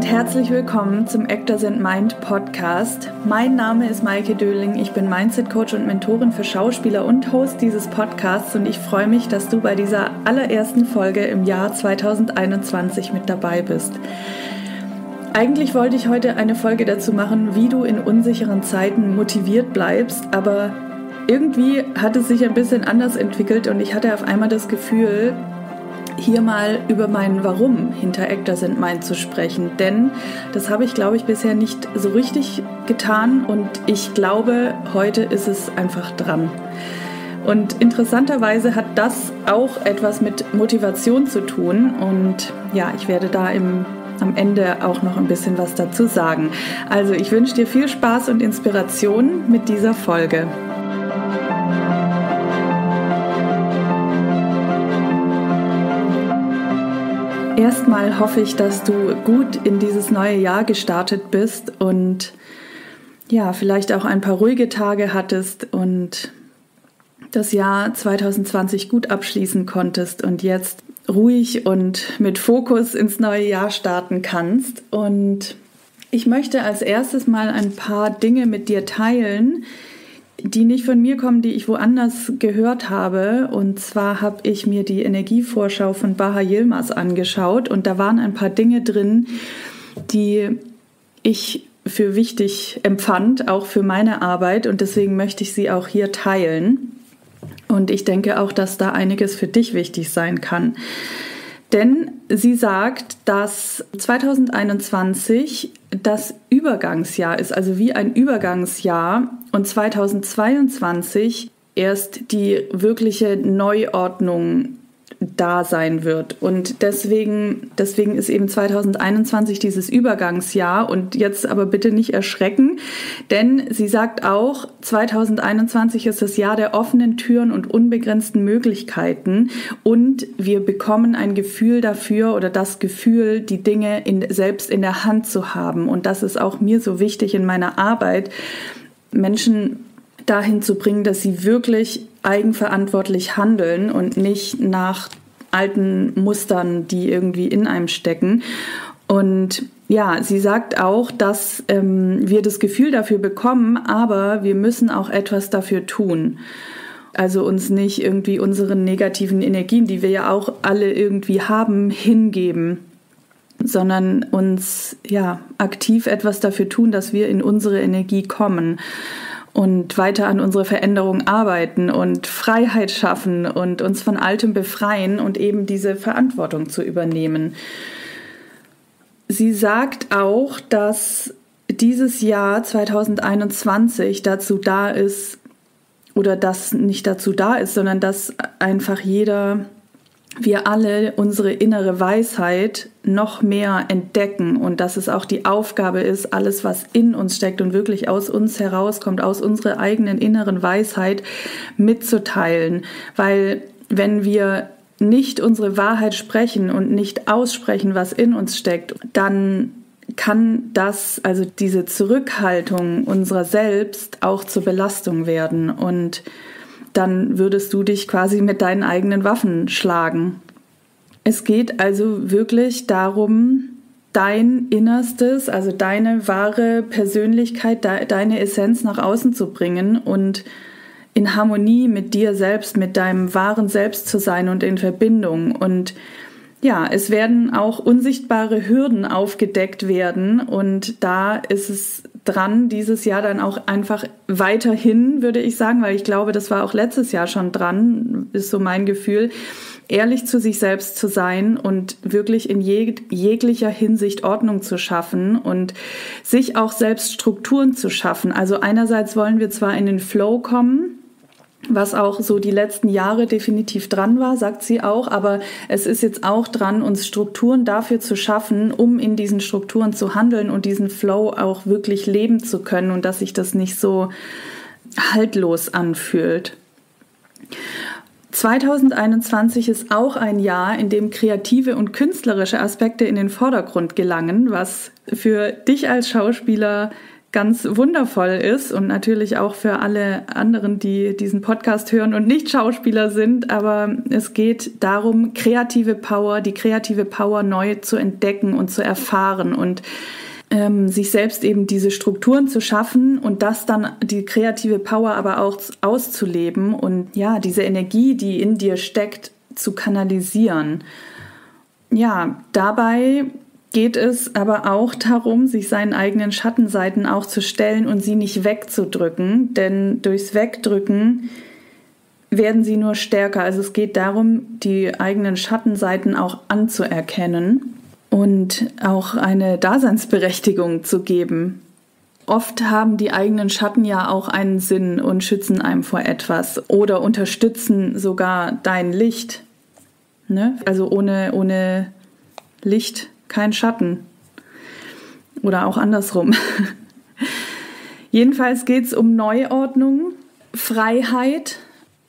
und herzlich willkommen zum Actors and Mind Podcast. Mein Name ist Maike Döling, ich bin Mindset Coach und Mentorin für Schauspieler und Host dieses Podcasts und ich freue mich, dass du bei dieser allerersten Folge im Jahr 2021 mit dabei bist. Eigentlich wollte ich heute eine Folge dazu machen, wie du in unsicheren Zeiten motiviert bleibst, aber irgendwie hat es sich ein bisschen anders entwickelt und ich hatte auf einmal das Gefühl, hier mal über mein Warum hinter Actors and Mind zu sprechen. Denn das habe ich, glaube ich, bisher nicht so richtig getan und ich glaube, heute ist es einfach dran. Und interessanterweise hat das auch etwas mit Motivation zu tun und ja, ich werde da im am Ende auch noch ein bisschen was dazu sagen. Also ich wünsche dir viel Spaß und Inspiration mit dieser Folge. Erstmal hoffe ich, dass du gut in dieses neue Jahr gestartet bist und ja, vielleicht auch ein paar ruhige Tage hattest und das Jahr 2020 gut abschließen konntest und jetzt ruhig und mit Fokus ins neue Jahr starten kannst. Und ich möchte als erstes mal ein paar Dinge mit dir teilen, die nicht von mir kommen, die ich woanders gehört habe. Und zwar habe ich mir die Energievorschau von Baha Yilmaz angeschaut und da waren ein paar Dinge drin, die ich für wichtig empfand, auch für meine Arbeit und deswegen möchte ich sie auch hier teilen. Und ich denke auch, dass da einiges für dich wichtig sein kann. Denn sie sagt, dass 2021 das Übergangsjahr ist, also wie ein Übergangsjahr und 2022 erst die wirkliche Neuordnung da sein wird. Und deswegen, deswegen ist eben 2021 dieses Übergangsjahr. Und jetzt aber bitte nicht erschrecken, denn sie sagt auch, 2021 ist das Jahr der offenen Türen und unbegrenzten Möglichkeiten. Und wir bekommen ein Gefühl dafür oder das Gefühl, die Dinge in, selbst in der Hand zu haben. Und das ist auch mir so wichtig in meiner Arbeit, Menschen dahin zu bringen, dass sie wirklich eigenverantwortlich handeln und nicht nach alten Mustern, die irgendwie in einem stecken. Und ja, sie sagt auch, dass ähm, wir das Gefühl dafür bekommen, aber wir müssen auch etwas dafür tun. Also uns nicht irgendwie unseren negativen Energien, die wir ja auch alle irgendwie haben, hingeben, sondern uns ja aktiv etwas dafür tun, dass wir in unsere Energie kommen und weiter an unsere Veränderung arbeiten und Freiheit schaffen und uns von Altem befreien und eben diese Verantwortung zu übernehmen. Sie sagt auch, dass dieses Jahr 2021 dazu da ist, oder das nicht dazu da ist, sondern dass einfach jeder wir alle unsere innere Weisheit noch mehr entdecken und dass es auch die Aufgabe ist, alles, was in uns steckt und wirklich aus uns herauskommt, aus unserer eigenen inneren Weisheit mitzuteilen. Weil wenn wir nicht unsere Wahrheit sprechen und nicht aussprechen, was in uns steckt, dann kann das, also diese Zurückhaltung unserer selbst auch zur Belastung werden und dann würdest du dich quasi mit deinen eigenen Waffen schlagen. Es geht also wirklich darum, dein Innerstes, also deine wahre Persönlichkeit, deine Essenz nach außen zu bringen und in Harmonie mit dir selbst, mit deinem wahren Selbst zu sein und in Verbindung. Und ja, es werden auch unsichtbare Hürden aufgedeckt werden und da ist es dran, dieses Jahr dann auch einfach weiterhin, würde ich sagen, weil ich glaube, das war auch letztes Jahr schon dran, ist so mein Gefühl, ehrlich zu sich selbst zu sein und wirklich in jeg jeglicher Hinsicht Ordnung zu schaffen und sich auch selbst Strukturen zu schaffen. Also einerseits wollen wir zwar in den Flow kommen, was auch so die letzten Jahre definitiv dran war, sagt sie auch. Aber es ist jetzt auch dran, uns Strukturen dafür zu schaffen, um in diesen Strukturen zu handeln und diesen Flow auch wirklich leben zu können und dass sich das nicht so haltlos anfühlt. 2021 ist auch ein Jahr, in dem kreative und künstlerische Aspekte in den Vordergrund gelangen, was für dich als Schauspieler ganz wundervoll ist und natürlich auch für alle anderen, die diesen Podcast hören und nicht Schauspieler sind. Aber es geht darum, kreative Power, die kreative Power neu zu entdecken und zu erfahren und ähm, sich selbst eben diese Strukturen zu schaffen und das dann die kreative Power aber auch auszuleben und ja, diese Energie, die in dir steckt, zu kanalisieren. Ja, dabei geht es aber auch darum, sich seinen eigenen Schattenseiten auch zu stellen und sie nicht wegzudrücken, denn durchs Wegdrücken werden sie nur stärker. Also es geht darum, die eigenen Schattenseiten auch anzuerkennen und auch eine Daseinsberechtigung zu geben. Oft haben die eigenen Schatten ja auch einen Sinn und schützen einem vor etwas oder unterstützen sogar dein Licht. Ne? Also ohne, ohne Licht kein Schatten. Oder auch andersrum. Jedenfalls geht es um Neuordnung, Freiheit,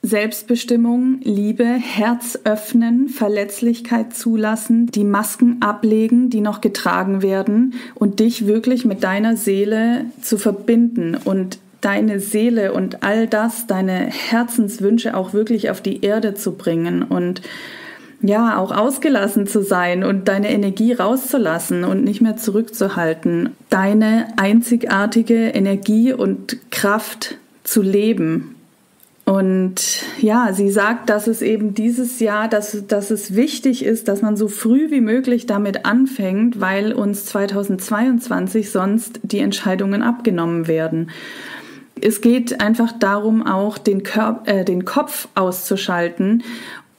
Selbstbestimmung, Liebe, Herz öffnen, Verletzlichkeit zulassen, die Masken ablegen, die noch getragen werden und dich wirklich mit deiner Seele zu verbinden und deine Seele und all das, deine Herzenswünsche auch wirklich auf die Erde zu bringen und ja, auch ausgelassen zu sein und deine Energie rauszulassen und nicht mehr zurückzuhalten, deine einzigartige Energie und Kraft zu leben. Und ja, sie sagt, dass es eben dieses Jahr, dass, dass es wichtig ist, dass man so früh wie möglich damit anfängt, weil uns 2022 sonst die Entscheidungen abgenommen werden. Es geht einfach darum, auch den, Körper, äh, den Kopf auszuschalten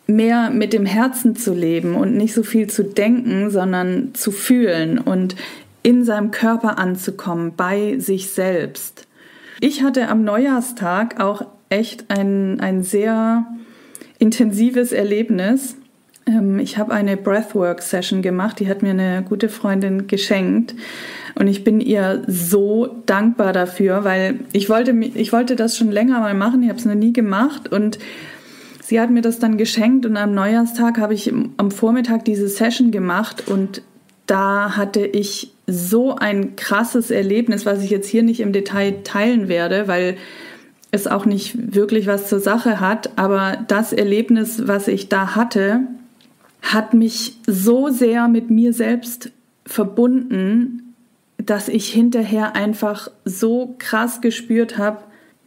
mehr mit dem Herzen zu leben und nicht so viel zu denken, sondern zu fühlen und in seinem Körper anzukommen, bei sich selbst. Ich hatte am Neujahrstag auch echt ein, ein sehr intensives Erlebnis. Ähm, ich habe eine Breathwork-Session gemacht, die hat mir eine gute Freundin geschenkt. Und ich bin ihr so dankbar dafür, weil ich wollte, ich wollte das schon länger mal machen, ich habe es noch nie gemacht. Und sie hat mir das dann geschenkt und am Neujahrstag habe ich am Vormittag diese Session gemacht und da hatte ich so ein krasses Erlebnis, was ich jetzt hier nicht im Detail teilen werde, weil es auch nicht wirklich was zur Sache hat. Aber das Erlebnis, was ich da hatte, hat mich so sehr mit mir selbst verbunden, dass ich hinterher einfach so krass gespürt habe,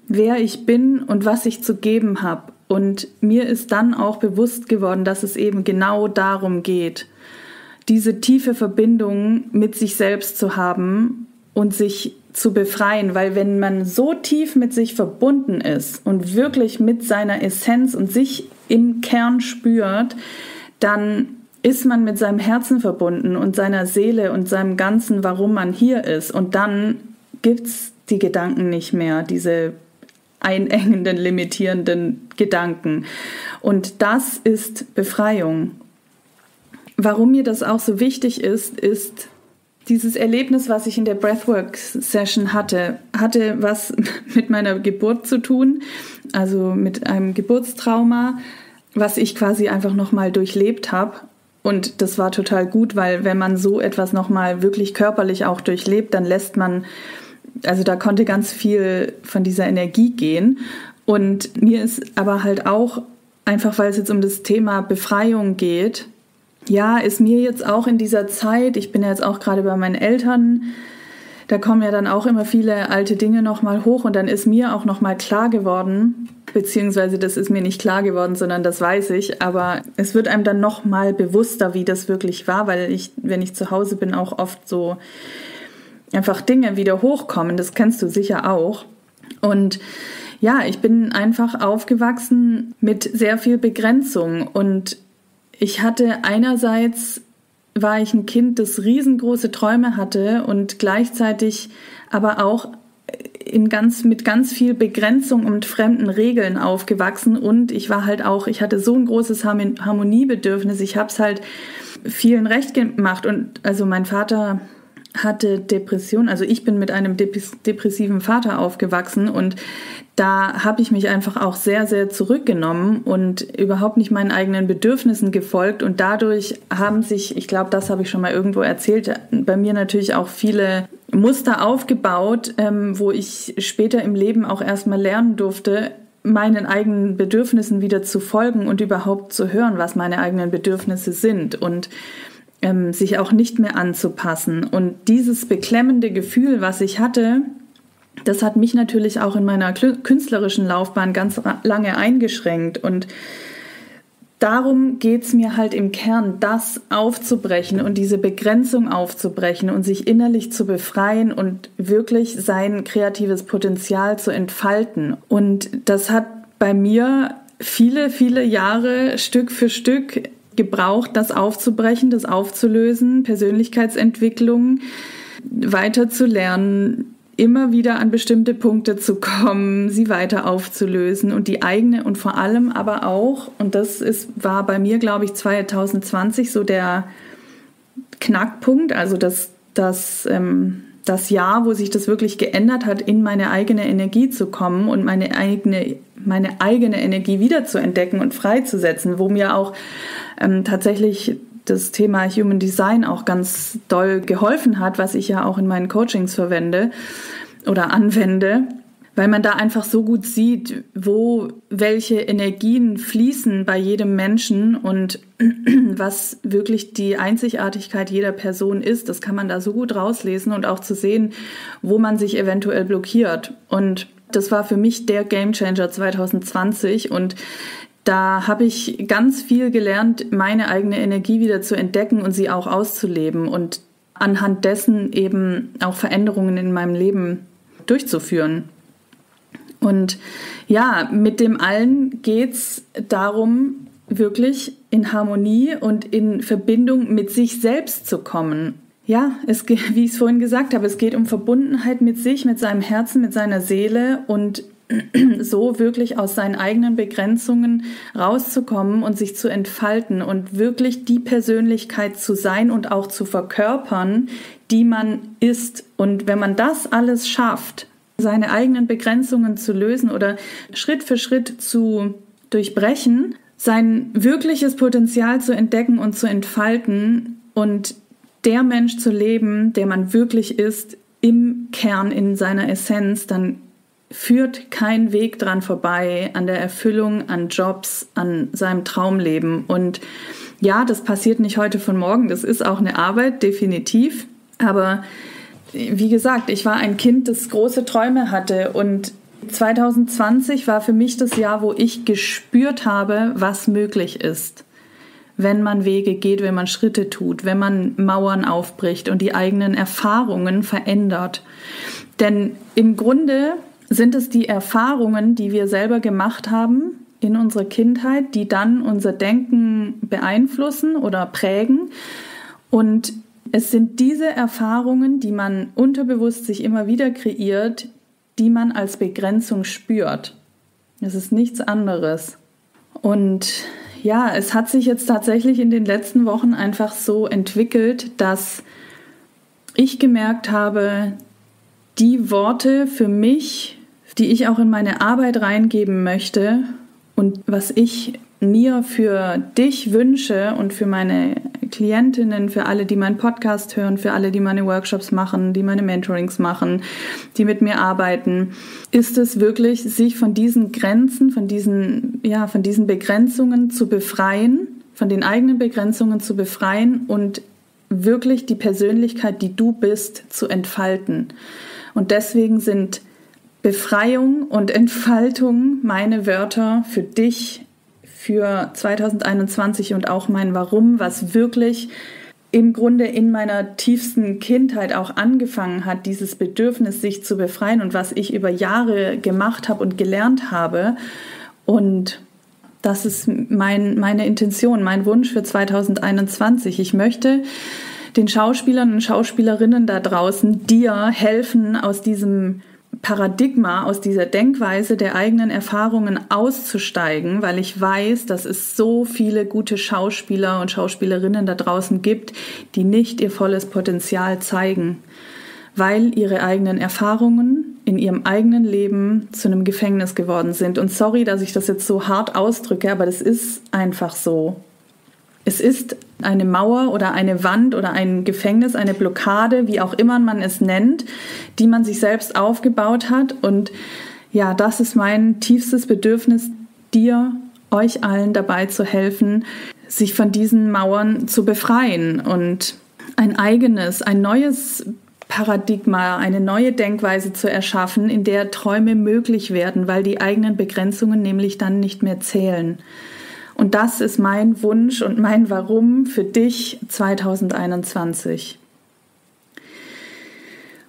wer ich bin und was ich zu geben habe. Und mir ist dann auch bewusst geworden, dass es eben genau darum geht, diese tiefe Verbindung mit sich selbst zu haben und sich zu befreien, weil wenn man so tief mit sich verbunden ist und wirklich mit seiner Essenz und sich im Kern spürt, dann ist man mit seinem Herzen verbunden und seiner Seele und seinem ganzen, warum man hier ist. Und dann gibt es die Gedanken nicht mehr, diese einengenden, limitierenden Gedanken. Und das ist Befreiung. Warum mir das auch so wichtig ist, ist dieses Erlebnis, was ich in der Breathwork-Session hatte, hatte was mit meiner Geburt zu tun, also mit einem Geburtstrauma, was ich quasi einfach nochmal durchlebt habe. Und das war total gut, weil wenn man so etwas nochmal wirklich körperlich auch durchlebt, dann lässt man also da konnte ganz viel von dieser Energie gehen. Und mir ist aber halt auch, einfach weil es jetzt um das Thema Befreiung geht, ja, ist mir jetzt auch in dieser Zeit, ich bin ja jetzt auch gerade bei meinen Eltern, da kommen ja dann auch immer viele alte Dinge nochmal hoch und dann ist mir auch nochmal klar geworden, beziehungsweise das ist mir nicht klar geworden, sondern das weiß ich, aber es wird einem dann nochmal bewusster, wie das wirklich war, weil ich, wenn ich zu Hause bin, auch oft so einfach Dinge wieder hochkommen. Das kennst du sicher auch. Und ja, ich bin einfach aufgewachsen mit sehr viel Begrenzung und ich hatte einerseits war ich ein Kind, das riesengroße Träume hatte und gleichzeitig aber auch in ganz, mit ganz viel Begrenzung und fremden Regeln aufgewachsen und ich war halt auch, ich hatte so ein großes Harmoniebedürfnis, ich habe es halt vielen recht gemacht und also mein Vater hatte Depression, also ich bin mit einem depressiven Vater aufgewachsen und da habe ich mich einfach auch sehr, sehr zurückgenommen und überhaupt nicht meinen eigenen Bedürfnissen gefolgt. Und dadurch haben sich, ich glaube, das habe ich schon mal irgendwo erzählt, bei mir natürlich auch viele Muster aufgebaut, ähm, wo ich später im Leben auch erstmal lernen durfte, meinen eigenen Bedürfnissen wieder zu folgen und überhaupt zu hören, was meine eigenen Bedürfnisse sind und ähm, sich auch nicht mehr anzupassen. Und dieses beklemmende Gefühl, was ich hatte, das hat mich natürlich auch in meiner künstlerischen Laufbahn ganz lange eingeschränkt und darum geht es mir halt im Kern, das aufzubrechen und diese Begrenzung aufzubrechen und sich innerlich zu befreien und wirklich sein kreatives Potenzial zu entfalten. Und das hat bei mir viele, viele Jahre Stück für Stück gebraucht, das aufzubrechen, das aufzulösen, Persönlichkeitsentwicklung weiter zu lernen, immer wieder an bestimmte Punkte zu kommen, sie weiter aufzulösen und die eigene und vor allem aber auch, und das ist, war bei mir, glaube ich, 2020 so der Knackpunkt, also das, das, ähm, das Jahr, wo sich das wirklich geändert hat, in meine eigene Energie zu kommen und meine eigene, meine eigene Energie wieder zu entdecken und freizusetzen, wo mir auch ähm, tatsächlich das Thema Human Design auch ganz doll geholfen hat, was ich ja auch in meinen Coachings verwende oder anwende, weil man da einfach so gut sieht, wo welche Energien fließen bei jedem Menschen und was wirklich die Einzigartigkeit jeder Person ist. Das kann man da so gut rauslesen und auch zu sehen, wo man sich eventuell blockiert. Und das war für mich der Gamechanger 2020 und da habe ich ganz viel gelernt, meine eigene Energie wieder zu entdecken und sie auch auszuleben und anhand dessen eben auch Veränderungen in meinem Leben durchzuführen. Und ja, mit dem allen geht es darum, wirklich in Harmonie und in Verbindung mit sich selbst zu kommen. Ja, es, wie ich es vorhin gesagt habe, es geht um Verbundenheit mit sich, mit seinem Herzen, mit seiner Seele und so wirklich aus seinen eigenen Begrenzungen rauszukommen und sich zu entfalten und wirklich die Persönlichkeit zu sein und auch zu verkörpern, die man ist. Und wenn man das alles schafft, seine eigenen Begrenzungen zu lösen oder Schritt für Schritt zu durchbrechen, sein wirkliches Potenzial zu entdecken und zu entfalten und der Mensch zu leben, der man wirklich ist, im Kern, in seiner Essenz, dann führt kein Weg dran vorbei an der Erfüllung, an Jobs, an seinem Traumleben. Und ja, das passiert nicht heute von morgen. Das ist auch eine Arbeit, definitiv. Aber wie gesagt, ich war ein Kind, das große Träume hatte und 2020 war für mich das Jahr, wo ich gespürt habe, was möglich ist, wenn man Wege geht, wenn man Schritte tut, wenn man Mauern aufbricht und die eigenen Erfahrungen verändert. Denn im Grunde sind es die Erfahrungen, die wir selber gemacht haben in unserer Kindheit, die dann unser Denken beeinflussen oder prägen. Und es sind diese Erfahrungen, die man unterbewusst sich immer wieder kreiert, die man als Begrenzung spürt. Es ist nichts anderes. Und ja, es hat sich jetzt tatsächlich in den letzten Wochen einfach so entwickelt, dass ich gemerkt habe, die Worte für mich, die ich auch in meine Arbeit reingeben möchte und was ich mir für dich wünsche und für meine Klientinnen, für alle, die meinen Podcast hören, für alle, die meine Workshops machen, die meine Mentorings machen, die mit mir arbeiten, ist es wirklich, sich von diesen Grenzen, von diesen, ja, von diesen Begrenzungen zu befreien, von den eigenen Begrenzungen zu befreien und wirklich die Persönlichkeit, die du bist, zu entfalten. Und deswegen sind Befreiung und Entfaltung meine Wörter für dich für 2021 und auch mein Warum, was wirklich im Grunde in meiner tiefsten Kindheit auch angefangen hat, dieses Bedürfnis, sich zu befreien und was ich über Jahre gemacht habe und gelernt habe. Und das ist mein, meine Intention, mein Wunsch für 2021. Ich möchte den Schauspielern und Schauspielerinnen da draußen dir helfen, aus diesem Paradigma, aus dieser Denkweise der eigenen Erfahrungen auszusteigen, weil ich weiß, dass es so viele gute Schauspieler und Schauspielerinnen da draußen gibt, die nicht ihr volles Potenzial zeigen, weil ihre eigenen Erfahrungen in ihrem eigenen Leben zu einem Gefängnis geworden sind. Und sorry, dass ich das jetzt so hart ausdrücke, aber das ist einfach so. Es ist eine Mauer oder eine Wand oder ein Gefängnis, eine Blockade, wie auch immer man es nennt, die man sich selbst aufgebaut hat. Und ja, das ist mein tiefstes Bedürfnis, dir, euch allen dabei zu helfen, sich von diesen Mauern zu befreien und ein eigenes, ein neues Paradigma, eine neue Denkweise zu erschaffen, in der Träume möglich werden, weil die eigenen Begrenzungen nämlich dann nicht mehr zählen. Und das ist mein Wunsch und mein Warum für dich 2021.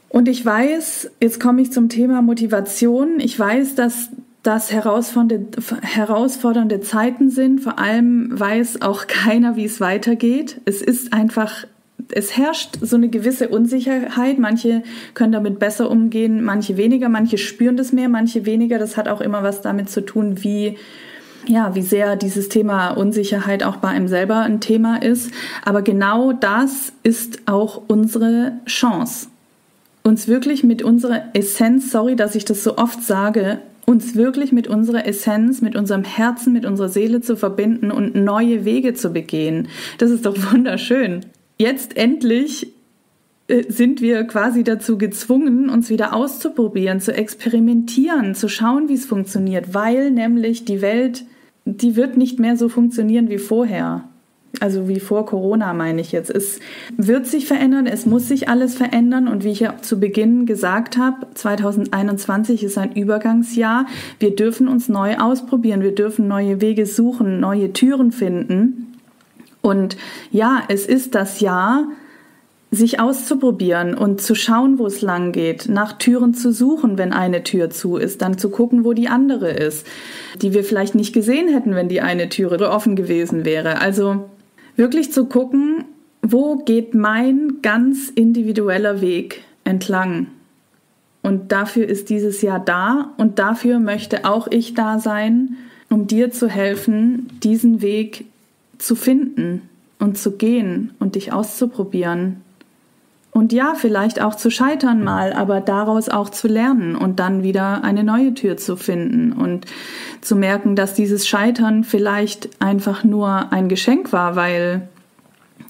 Und ich weiß, jetzt komme ich zum Thema Motivation. Ich weiß, dass das herausfordernde, Zeiten sind. Vor allem weiß auch keiner, wie es weitergeht. Es ist einfach es herrscht so eine gewisse Unsicherheit. Manche können damit besser umgehen, manche weniger, manche spüren das mehr, manche weniger. Das hat auch immer was damit zu tun, wie ja, wie sehr dieses Thema Unsicherheit auch bei einem selber ein Thema ist. Aber genau das ist auch unsere Chance. Uns wirklich mit unserer Essenz, sorry, dass ich das so oft sage, uns wirklich mit unserer Essenz, mit unserem Herzen, mit unserer Seele zu verbinden und neue Wege zu begehen. Das ist doch wunderschön jetzt endlich äh, sind wir quasi dazu gezwungen, uns wieder auszuprobieren, zu experimentieren, zu schauen, wie es funktioniert, weil nämlich die Welt, die wird nicht mehr so funktionieren wie vorher. Also wie vor Corona meine ich jetzt. Es wird sich verändern, es muss sich alles verändern und wie ich ja zu Beginn gesagt habe, 2021 ist ein Übergangsjahr. Wir dürfen uns neu ausprobieren, wir dürfen neue Wege suchen, neue Türen finden. Und ja, es ist das Jahr, sich auszuprobieren und zu schauen, wo es lang geht, nach Türen zu suchen, wenn eine Tür zu ist, dann zu gucken, wo die andere ist, die wir vielleicht nicht gesehen hätten, wenn die eine Türe offen gewesen wäre. Also wirklich zu gucken, wo geht mein ganz individueller Weg entlang. Und dafür ist dieses Jahr da und dafür möchte auch ich da sein, um dir zu helfen, diesen Weg zu finden und zu gehen und dich auszuprobieren. Und ja, vielleicht auch zu scheitern mal, aber daraus auch zu lernen und dann wieder eine neue Tür zu finden und zu merken, dass dieses Scheitern vielleicht einfach nur ein Geschenk war, weil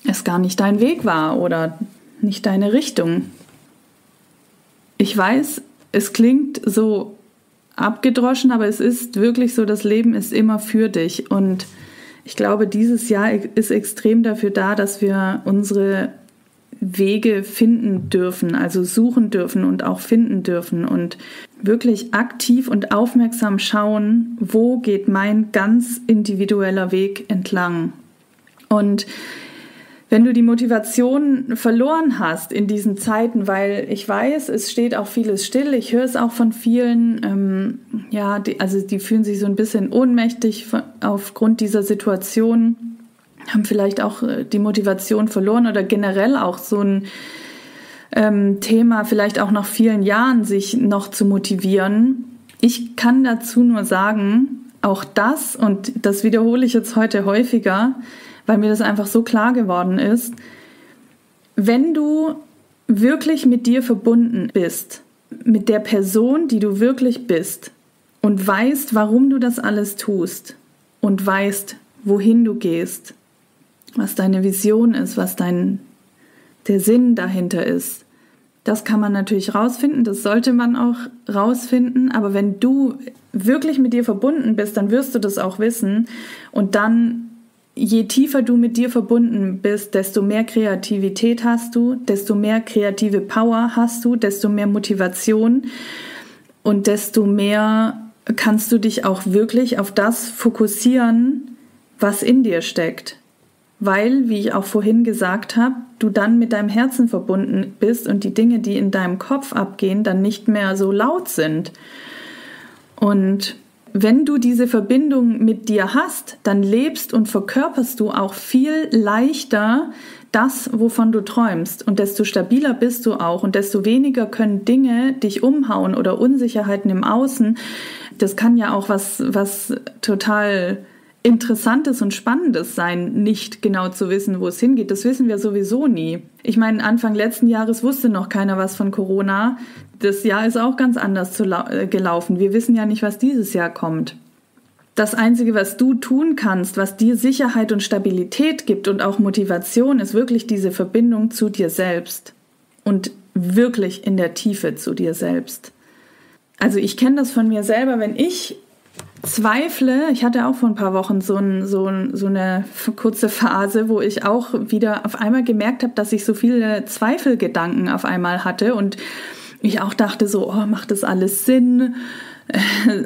es gar nicht dein Weg war oder nicht deine Richtung. Ich weiß, es klingt so abgedroschen, aber es ist wirklich so, das Leben ist immer für dich und ich glaube, dieses Jahr ist extrem dafür da, dass wir unsere Wege finden dürfen, also suchen dürfen und auch finden dürfen und wirklich aktiv und aufmerksam schauen, wo geht mein ganz individueller Weg entlang. Und wenn du die Motivation verloren hast in diesen Zeiten, weil ich weiß, es steht auch vieles still, ich höre es auch von vielen, ähm, ja, die, also die fühlen sich so ein bisschen ohnmächtig aufgrund dieser Situation, haben vielleicht auch äh, die Motivation verloren oder generell auch so ein ähm, Thema, vielleicht auch nach vielen Jahren sich noch zu motivieren. Ich kann dazu nur sagen, auch das, und das wiederhole ich jetzt heute häufiger, weil mir das einfach so klar geworden ist. Wenn du wirklich mit dir verbunden bist, mit der Person, die du wirklich bist und weißt, warum du das alles tust und weißt, wohin du gehst, was deine Vision ist, was dein der Sinn dahinter ist. Das kann man natürlich rausfinden, das sollte man auch rausfinden, aber wenn du wirklich mit dir verbunden bist, dann wirst du das auch wissen und dann je tiefer du mit dir verbunden bist, desto mehr Kreativität hast du, desto mehr kreative Power hast du, desto mehr Motivation und desto mehr kannst du dich auch wirklich auf das fokussieren, was in dir steckt. Weil, wie ich auch vorhin gesagt habe, du dann mit deinem Herzen verbunden bist und die Dinge, die in deinem Kopf abgehen, dann nicht mehr so laut sind. Und wenn du diese Verbindung mit dir hast, dann lebst und verkörperst du auch viel leichter das, wovon du träumst. Und desto stabiler bist du auch und desto weniger können Dinge dich umhauen oder Unsicherheiten im Außen. Das kann ja auch was, was total Interessantes und Spannendes sein, nicht genau zu wissen, wo es hingeht. Das wissen wir sowieso nie. Ich meine, Anfang letzten Jahres wusste noch keiner was von Corona. Das Jahr ist auch ganz anders äh, gelaufen. Wir wissen ja nicht, was dieses Jahr kommt. das Einzige, was du tun kannst, was dir Sicherheit und Stabilität gibt und auch Motivation, ist wirklich diese Verbindung zu dir selbst und wirklich in der Tiefe zu dir selbst. Also ich kenne das von mir selber, wenn ich zweifle, ich hatte auch vor ein paar Wochen so, ein, so, ein, so eine kurze Phase, wo ich auch wieder auf einmal gemerkt habe, dass ich so viele Zweifelgedanken auf einmal hatte und ich auch dachte so, oh, macht das alles Sinn?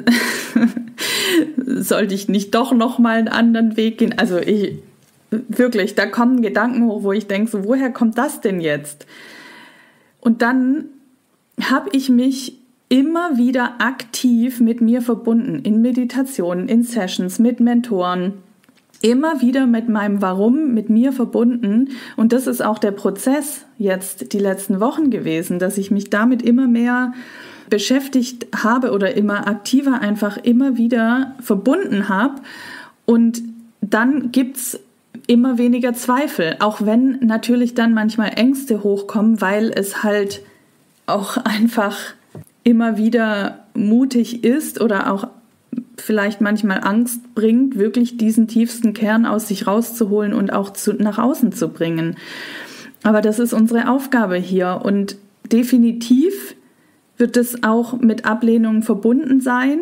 sollte ich nicht doch noch mal einen anderen Weg gehen? Also ich wirklich, da kommen Gedanken hoch, wo ich denke, so woher kommt das denn jetzt? Und dann habe ich mich immer wieder aktiv mit mir verbunden in Meditationen, in Sessions mit Mentoren, immer wieder mit meinem Warum mit mir verbunden. Und das ist auch der Prozess jetzt die letzten Wochen gewesen, dass ich mich damit immer mehr beschäftigt habe oder immer aktiver einfach immer wieder verbunden habe. Und dann gibt es immer weniger Zweifel, auch wenn natürlich dann manchmal Ängste hochkommen, weil es halt auch einfach immer wieder mutig ist oder auch vielleicht manchmal Angst bringt, wirklich diesen tiefsten Kern aus sich rauszuholen und auch zu, nach außen zu bringen. Aber das ist unsere Aufgabe hier und definitiv wird es auch mit Ablehnung verbunden sein.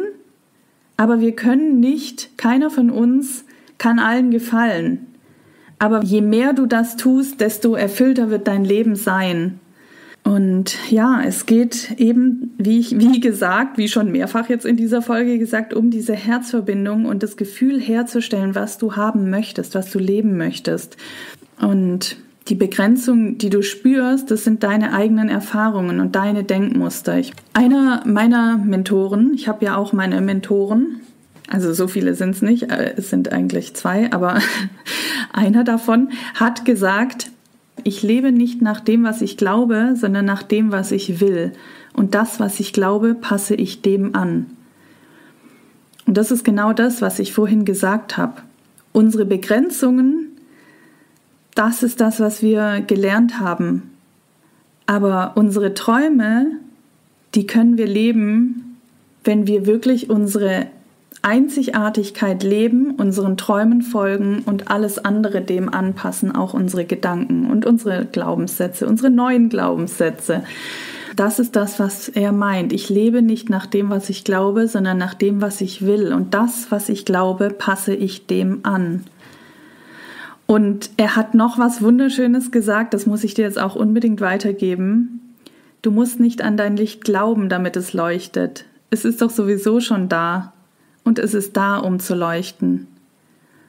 Aber wir können nicht, keiner von uns kann allen gefallen. Aber je mehr du das tust, desto erfüllter wird dein Leben sein. Und ja, es geht eben, wie, ich, wie gesagt, wie schon mehrfach jetzt in dieser Folge gesagt, um diese Herzverbindung und das Gefühl herzustellen, was du haben möchtest, was du leben möchtest. Und die Begrenzung, die du spürst, das sind deine eigenen Erfahrungen und deine Denkmuster. Ich, einer meiner Mentoren, ich habe ja auch meine Mentoren, also so viele sind es nicht, äh, es sind eigentlich zwei, aber einer davon hat gesagt, ich lebe nicht nach dem, was ich glaube, sondern nach dem, was ich will. Und das, was ich glaube, passe ich dem an. Und das ist genau das, was ich vorhin gesagt habe. Unsere Begrenzungen das ist das, was wir gelernt haben. Aber unsere Träume, die können wir leben, wenn wir wirklich unsere Einzigartigkeit leben, unseren Träumen folgen und alles andere dem anpassen, auch unsere Gedanken und unsere Glaubenssätze, unsere neuen Glaubenssätze. Das ist das, was er meint. Ich lebe nicht nach dem, was ich glaube, sondern nach dem, was ich will. Und das, was ich glaube, passe ich dem an. Und er hat noch was Wunderschönes gesagt, das muss ich dir jetzt auch unbedingt weitergeben. Du musst nicht an dein Licht glauben, damit es leuchtet. Es ist doch sowieso schon da. Und es ist da, um zu leuchten.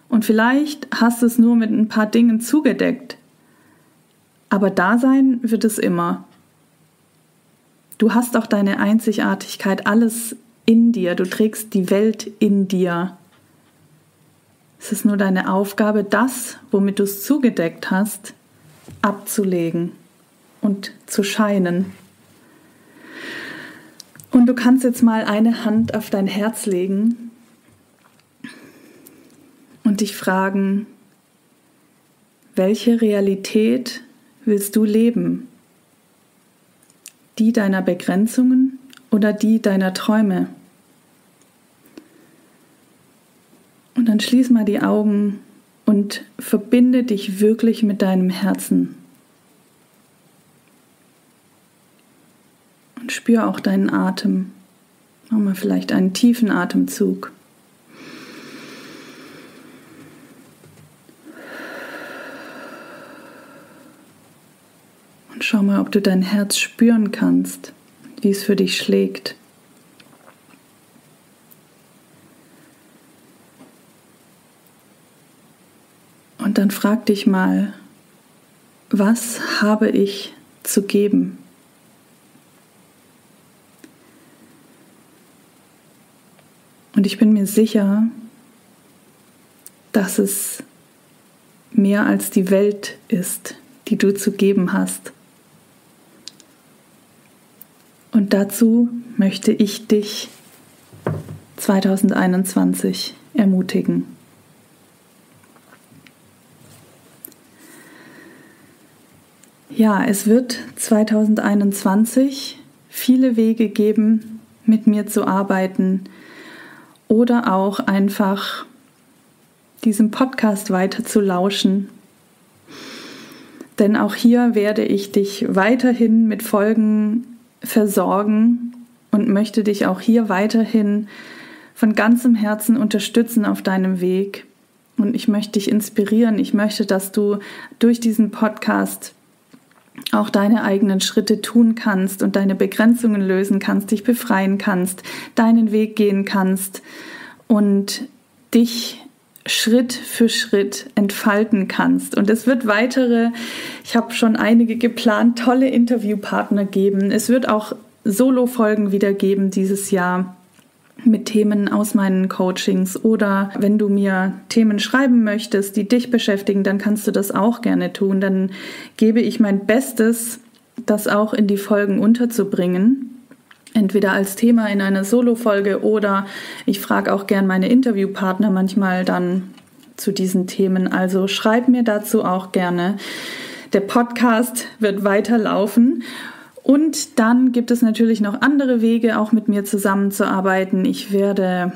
Und vielleicht hast du es nur mit ein paar Dingen zugedeckt. Aber da sein wird es immer. Du hast auch deine Einzigartigkeit, alles in dir. Du trägst die Welt in dir. Es ist nur deine Aufgabe, das, womit du es zugedeckt hast, abzulegen und zu scheinen. Und du kannst jetzt mal eine Hand auf dein Herz legen und dich fragen, welche Realität willst du leben? Die deiner Begrenzungen oder die deiner Träume? Und dann schließ mal die Augen und verbinde dich wirklich mit deinem Herzen. Und spür auch deinen Atem. Mach mal vielleicht einen tiefen Atemzug. Und schau mal, ob du dein Herz spüren kannst, wie es für dich schlägt. Und dann frag dich mal, was habe ich zu geben? Und ich bin mir sicher, dass es mehr als die Welt ist, die du zu geben hast. Und dazu möchte ich dich 2021 ermutigen. Ja, es wird 2021 viele Wege geben, mit mir zu arbeiten oder auch einfach diesem Podcast weiter zu lauschen. Denn auch hier werde ich dich weiterhin mit Folgen versorgen und möchte dich auch hier weiterhin von ganzem Herzen unterstützen auf deinem Weg. Und ich möchte dich inspirieren. Ich möchte, dass du durch diesen Podcast auch deine eigenen Schritte tun kannst und deine Begrenzungen lösen kannst, dich befreien kannst, deinen Weg gehen kannst und dich Schritt für Schritt entfalten kannst. Und es wird weitere, ich habe schon einige geplant, tolle Interviewpartner geben. Es wird auch Solo-Folgen wieder geben dieses Jahr mit Themen aus meinen Coachings oder wenn du mir Themen schreiben möchtest, die dich beschäftigen, dann kannst du das auch gerne tun. Dann gebe ich mein Bestes, das auch in die Folgen unterzubringen. Entweder als Thema in einer Solo-Folge oder ich frage auch gern meine Interviewpartner manchmal dann zu diesen Themen. Also schreib mir dazu auch gerne. Der Podcast wird weiterlaufen und dann gibt es natürlich noch andere Wege, auch mit mir zusammenzuarbeiten. Ich werde,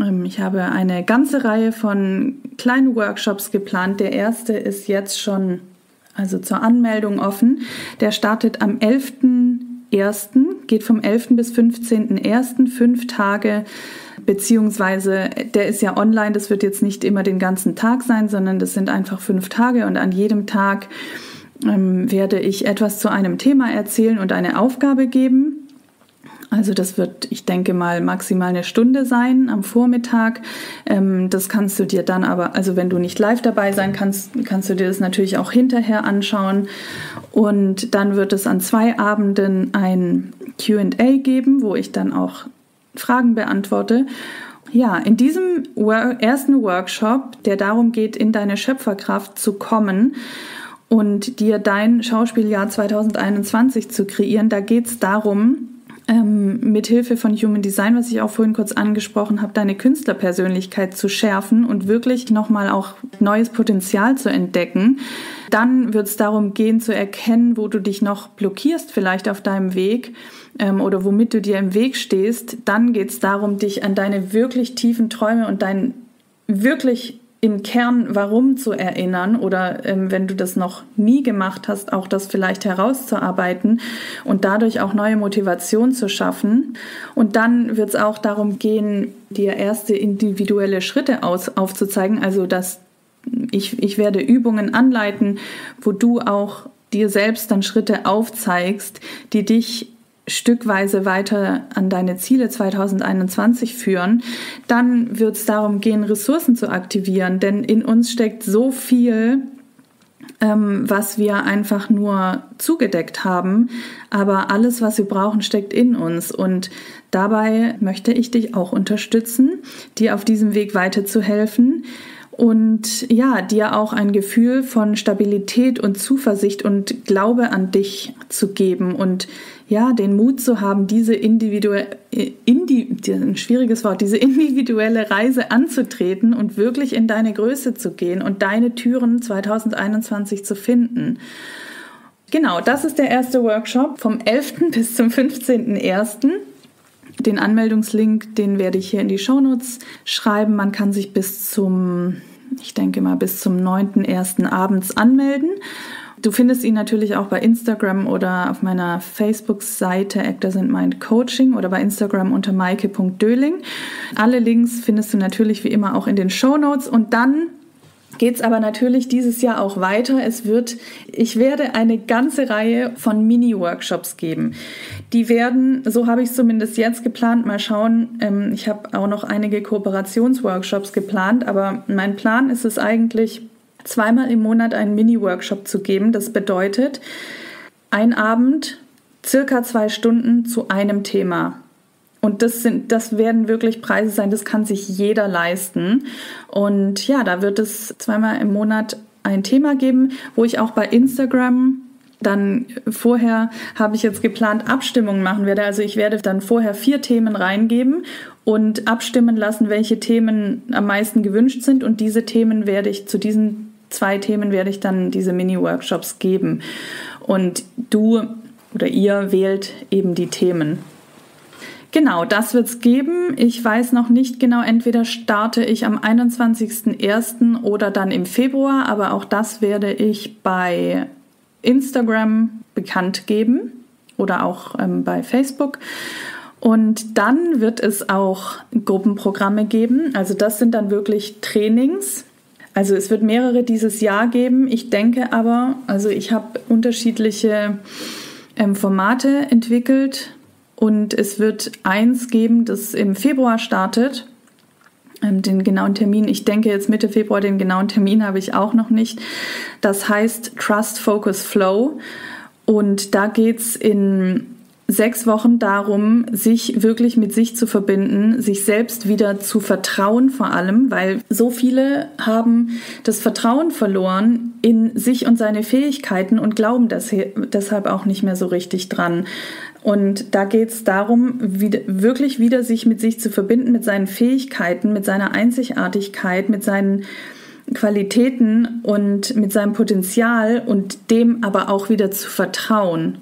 ähm, ich habe eine ganze Reihe von kleinen Workshops geplant. Der erste ist jetzt schon, also zur Anmeldung offen. Der startet am 11.01., geht vom 11. bis 15.01., fünf Tage beziehungsweise der ist ja online, das wird jetzt nicht immer den ganzen Tag sein, sondern das sind einfach fünf Tage und an jedem Tag ähm, werde ich etwas zu einem Thema erzählen und eine Aufgabe geben. Also das wird, ich denke mal, maximal eine Stunde sein am Vormittag. Ähm, das kannst du dir dann aber, also wenn du nicht live dabei sein kannst, kannst du dir das natürlich auch hinterher anschauen. Und dann wird es an zwei Abenden ein QA geben, wo ich dann auch Fragen beantworte. Ja, in diesem ersten Workshop, der darum geht, in deine Schöpferkraft zu kommen, und dir dein Schauspieljahr 2021 zu kreieren. Da geht es darum, ähm, mit Hilfe von Human Design, was ich auch vorhin kurz angesprochen habe, deine Künstlerpersönlichkeit zu schärfen und wirklich nochmal auch neues Potenzial zu entdecken. Dann wird es darum gehen zu erkennen, wo du dich noch blockierst, vielleicht auf deinem Weg ähm, oder womit du dir im Weg stehst. Dann geht es darum, dich an deine wirklich tiefen Träume und dein wirklich im Kern warum zu erinnern oder ähm, wenn du das noch nie gemacht hast, auch das vielleicht herauszuarbeiten und dadurch auch neue Motivation zu schaffen. Und dann wird es auch darum gehen, dir erste individuelle Schritte aus, aufzuzeigen, also dass ich, ich werde Übungen anleiten, wo du auch dir selbst dann Schritte aufzeigst, die dich stückweise weiter an deine Ziele 2021 führen, dann wird es darum gehen, Ressourcen zu aktivieren, denn in uns steckt so viel, ähm, was wir einfach nur zugedeckt haben, aber alles, was wir brauchen, steckt in uns. Und dabei möchte ich dich auch unterstützen, dir auf diesem Weg weiterzuhelfen und ja, dir auch ein Gefühl von Stabilität und Zuversicht und Glaube an dich zu geben und ja, den Mut zu haben, diese individuelle, indi, ein schwieriges Wort, diese individuelle Reise anzutreten und wirklich in deine Größe zu gehen und deine Türen 2021 zu finden. Genau, das ist der erste Workshop vom 11. bis zum 15.01. Den Anmeldungslink, den werde ich hier in die Shownotes schreiben. Man kann sich bis zum, ich denke mal, bis zum 9.01. abends anmelden. Du findest ihn natürlich auch bei Instagram oder auf meiner Facebook-Seite Actors and Mind Coaching oder bei Instagram unter maike.döling. Alle Links findest du natürlich wie immer auch in den Show Notes und dann geht es aber natürlich dieses Jahr auch weiter. Es wird, ich werde eine ganze Reihe von Mini-Workshops geben. Die werden, so habe ich es zumindest jetzt geplant, mal schauen. Ähm, ich habe auch noch einige Kooperationsworkshops geplant, aber mein Plan ist es eigentlich, zweimal im Monat einen Mini-Workshop zu geben. Das bedeutet, ein Abend, circa zwei Stunden zu einem Thema. Und das sind, das werden wirklich Preise sein, das kann sich jeder leisten. Und ja, da wird es zweimal im Monat ein Thema geben, wo ich auch bei Instagram dann vorher habe ich jetzt geplant Abstimmungen machen werde. Also ich werde dann vorher vier Themen reingeben und abstimmen lassen, welche Themen am meisten gewünscht sind. Und diese Themen werde ich zu diesen zwei Themen werde ich dann diese Mini-Workshops geben. Und du oder ihr wählt eben die Themen. Genau, das wird es geben. Ich weiß noch nicht genau, entweder starte ich am 21.01. oder dann im Februar, aber auch das werde ich bei Instagram bekannt geben oder auch ähm, bei Facebook. Und dann wird es auch Gruppenprogramme geben. Also das sind dann wirklich Trainings. Also es wird mehrere dieses Jahr geben. Ich denke aber, also ich habe unterschiedliche ähm, Formate entwickelt und es wird eins geben, das im Februar startet. Ähm, den genauen Termin, ich denke jetzt Mitte Februar, den genauen Termin habe ich auch noch nicht. Das heißt Trust, Focus, Flow. Und da geht es in sechs Wochen darum, sich wirklich mit sich zu verbinden, sich selbst wieder zu vertrauen vor allem, weil so viele haben das Vertrauen verloren in sich und seine Fähigkeiten und glauben deshalb auch nicht mehr so richtig dran. Und da geht es darum, wieder, wirklich wieder sich mit sich zu verbinden, mit seinen Fähigkeiten, mit seiner Einzigartigkeit, mit seinen Qualitäten und mit seinem Potenzial und dem aber auch wieder zu vertrauen.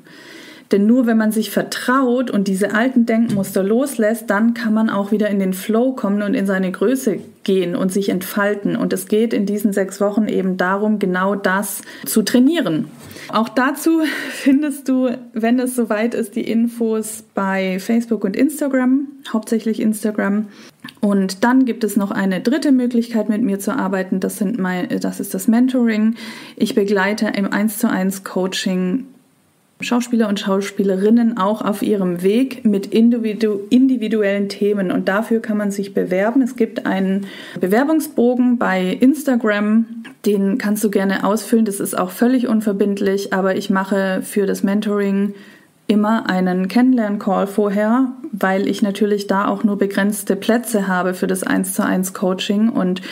Denn nur wenn man sich vertraut und diese alten Denkmuster loslässt, dann kann man auch wieder in den Flow kommen und in seine Größe gehen und sich entfalten. Und es geht in diesen sechs Wochen eben darum, genau das zu trainieren. Auch dazu findest du, wenn es soweit ist, die Infos bei Facebook und Instagram, hauptsächlich Instagram. Und dann gibt es noch eine dritte Möglichkeit, mit mir zu arbeiten. Das, sind mein, das ist das Mentoring. Ich begleite im 1 zu 1 Coaching Schauspieler und Schauspielerinnen auch auf ihrem Weg mit individu individuellen Themen. Und dafür kann man sich bewerben. Es gibt einen Bewerbungsbogen bei Instagram. Den kannst du gerne ausfüllen. Das ist auch völlig unverbindlich. Aber ich mache für das Mentoring immer einen Kennenlern-Call vorher, weil ich natürlich da auch nur begrenzte Plätze habe für das 1 zu 1 Coaching und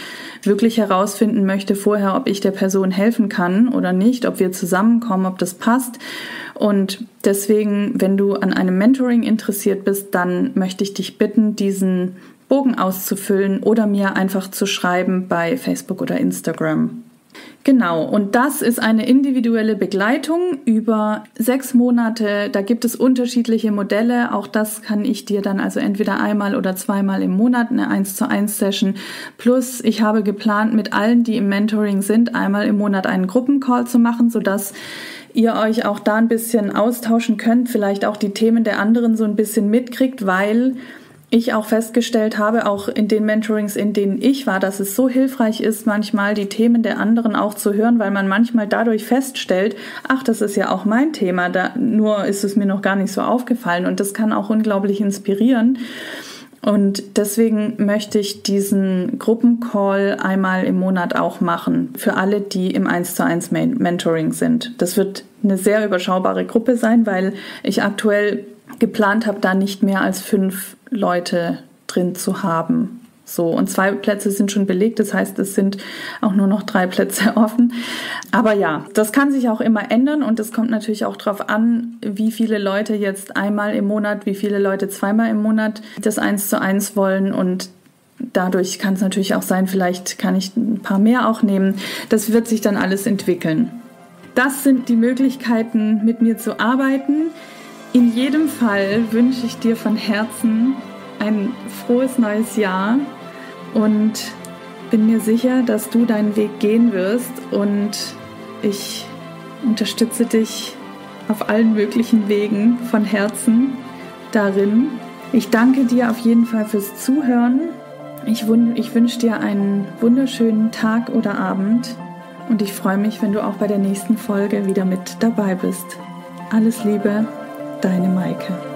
wirklich herausfinden möchte vorher, ob ich der Person helfen kann oder nicht, ob wir zusammenkommen, ob das passt. Und deswegen, wenn du an einem Mentoring interessiert bist, dann möchte ich dich bitten, diesen Bogen auszufüllen oder mir einfach zu schreiben bei Facebook oder Instagram. Genau, und das ist eine individuelle Begleitung über sechs Monate. Da gibt es unterschiedliche Modelle. Auch das kann ich dir dann also entweder einmal oder zweimal im Monat eine 1 zu 1 Session. Plus, ich habe geplant, mit allen, die im Mentoring sind, einmal im Monat einen Gruppencall zu machen, sodass ihr euch auch da ein bisschen austauschen könnt, vielleicht auch die Themen der anderen so ein bisschen mitkriegt, weil ich auch festgestellt habe, auch in den Mentorings, in denen ich war, dass es so hilfreich ist, manchmal die Themen der anderen auch zu hören, weil man manchmal dadurch feststellt, ach, das ist ja auch mein Thema, da, nur ist es mir noch gar nicht so aufgefallen und das kann auch unglaublich inspirieren. Und deswegen möchte ich diesen Gruppencall einmal im Monat auch machen für alle, die im 1 zu 1 Mentoring sind. Das wird eine sehr überschaubare Gruppe sein, weil ich aktuell geplant habe, da nicht mehr als fünf Leute drin zu haben. So, und zwei Plätze sind schon belegt, das heißt, es sind auch nur noch drei Plätze offen. Aber ja, das kann sich auch immer ändern und es kommt natürlich auch darauf an, wie viele Leute jetzt einmal im Monat, wie viele Leute zweimal im Monat das eins zu eins wollen und dadurch kann es natürlich auch sein, vielleicht kann ich ein paar mehr auch nehmen. Das wird sich dann alles entwickeln. Das sind die Möglichkeiten, mit mir zu arbeiten. In jedem Fall wünsche ich dir von Herzen ein frohes neues Jahr und bin mir sicher, dass du deinen Weg gehen wirst und ich unterstütze dich auf allen möglichen Wegen von Herzen darin. Ich danke dir auf jeden Fall fürs Zuhören. Ich, ich wünsche dir einen wunderschönen Tag oder Abend und ich freue mich, wenn du auch bei der nächsten Folge wieder mit dabei bist. Alles Liebe, deine Maike.